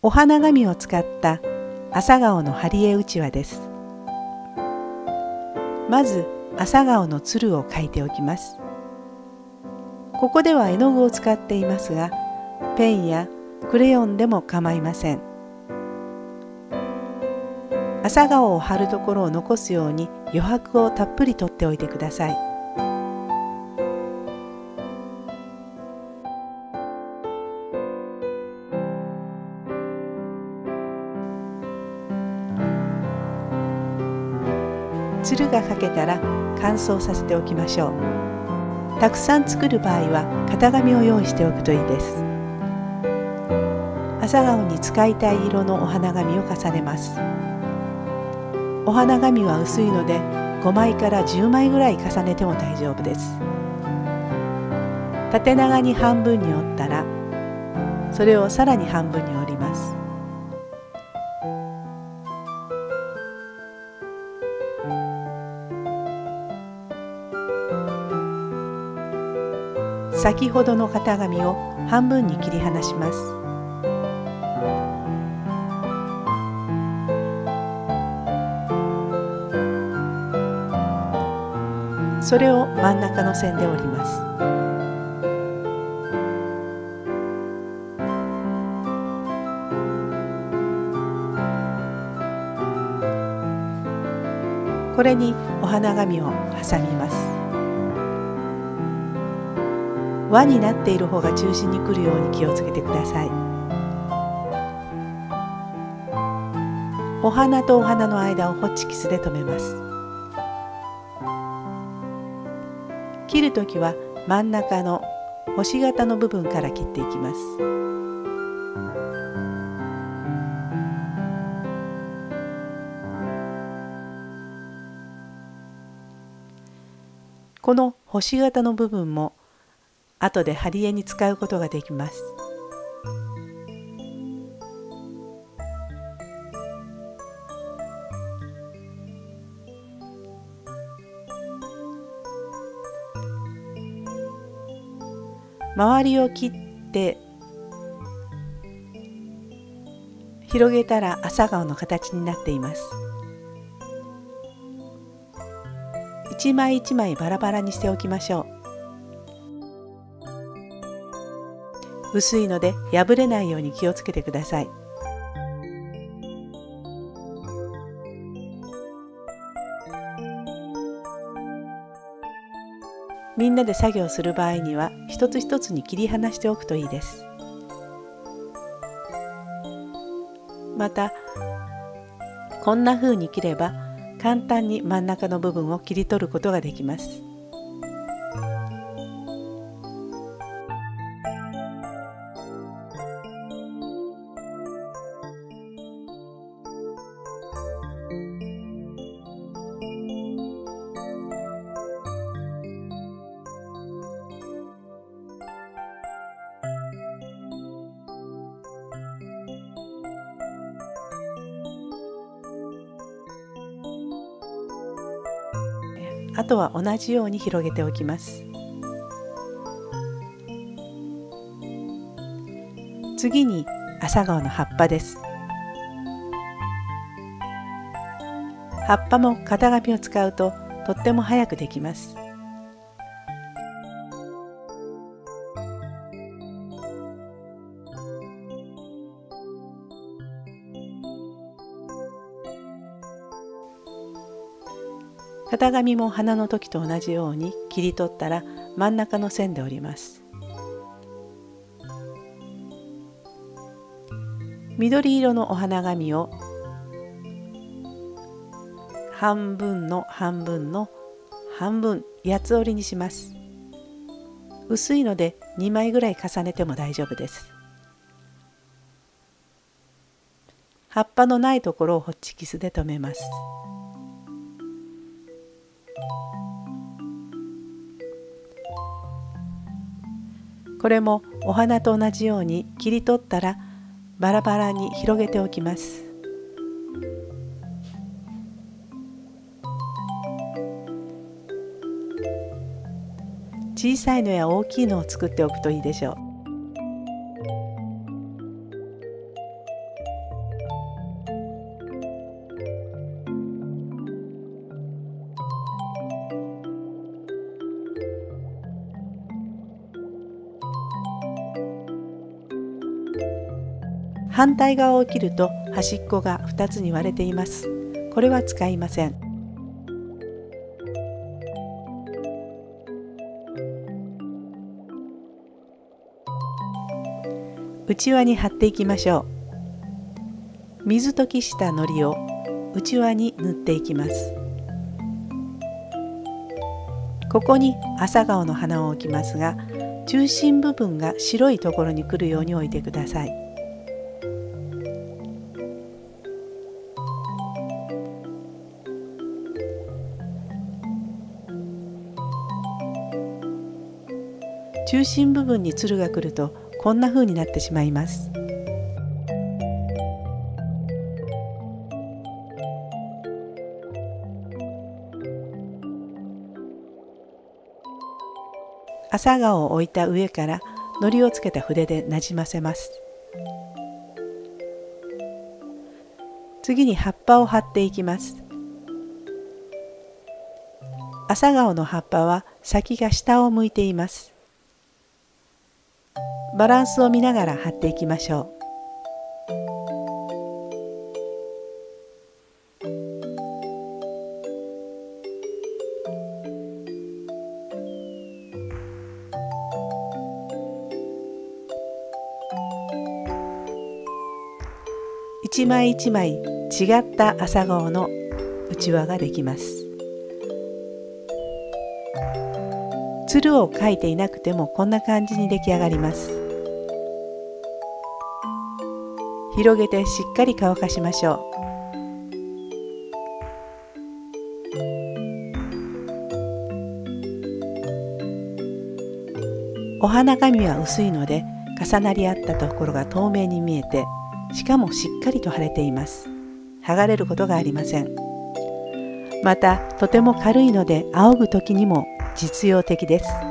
お花紙を使った朝顔の貼り絵うちわです。まず朝顔のつるを描いておきます。ここでは絵の具を使っていますがペンやクレヨンでも構いません。朝顔を貼るところを残すように余白をたっぷり取っておいてください。つるがかけたら乾燥させておきましょう。たくさん作る場合は型紙を用意しておくといいです。朝顔に使いたい色のお花紙を重ねます。お花紙は薄いので5枚から10枚ぐらい重ねても大丈夫です。縦長に半分に折ったらそれをさらに半分に折先ほどの型紙を半分に切り離します。それを真ん中の線で折ります。これにお花紙を挟みます。輪になっている方が中心に来るように気をつけてください。お花とお花の間をホッチキスで留めます。切るときは真ん中の星型の部分から切っていきます。この星型の部分も後で貼り絵に使うことができます。周りを切って広げたら朝顔の形になっています一枚一枚バラバラにしておきましょう薄いので破れないように気をつけてください。みんなで作業する場合には一つ一つに切り離しておくといいです。またこんな風に切れば簡単に真ん中の部分を切り取ることができます。あとは同じように広げておきます。次に朝顔の葉っぱです。葉っぱも型紙を使うととっても早くできます。型紙も花の時と同じように切り取ったら真ん中の線で折ります。緑色のお花紙を半分の半分の半分八つ折りにします。薄いので2枚ぐらい重ねても大丈夫です。葉っぱのないところをホッチキスで留めます。これもお花と同じように切り取ったらバラバラに広げておきます。小さいのや大きいのを作っておくといいでしょう。反対側を切ると端っこが2つに割れています。これは使いません。内輪に貼っていきましょう。水溶きした糊を内輪に塗っていきます。ここに朝顔の花を置きますが中心部分が白いところに来るように置いてください。中心部分につるが来るとこんな風になってしまいます。朝顔を置いた上から糊をつけた筆でなじませます。次に葉っぱを貼っていきます。朝顔の葉っぱは先が下を向いています。バランスを見ながら貼っていきましょう。一枚一枚違った朝顔のうちわができます。つるを描いていなくてもこんな感じに出来上がります。広げてしっかり乾かしましょう。お花紙は薄いので重なり合ったところが透明に見えてしかもしっかりと腫れています。剥がれることがありません。またとても軽いので仰ぐ時にも実用的です。